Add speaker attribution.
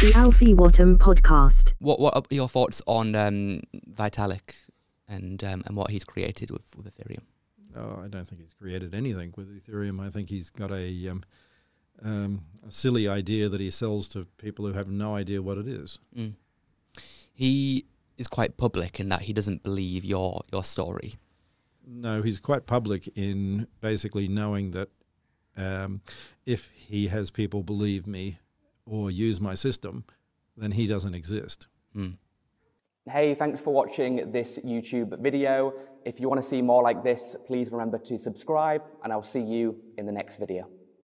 Speaker 1: The Alfie Whattam podcast.
Speaker 2: What what are your thoughts on um, Vitalik and um, and what he's created with, with Ethereum?
Speaker 3: Oh, I don't think he's created anything with Ethereum. I think he's got a, um, um, a silly idea that he sells to people who have no idea what it is.
Speaker 2: Mm. He is quite public in that he doesn't believe your your story.
Speaker 3: No, he's quite public in basically knowing that um, if he has people believe me or use my system, then he doesn't exist.
Speaker 2: Mm.
Speaker 4: Hey, thanks for watching this YouTube video. If you want to see more like this, please remember to subscribe and I'll see you in the next video.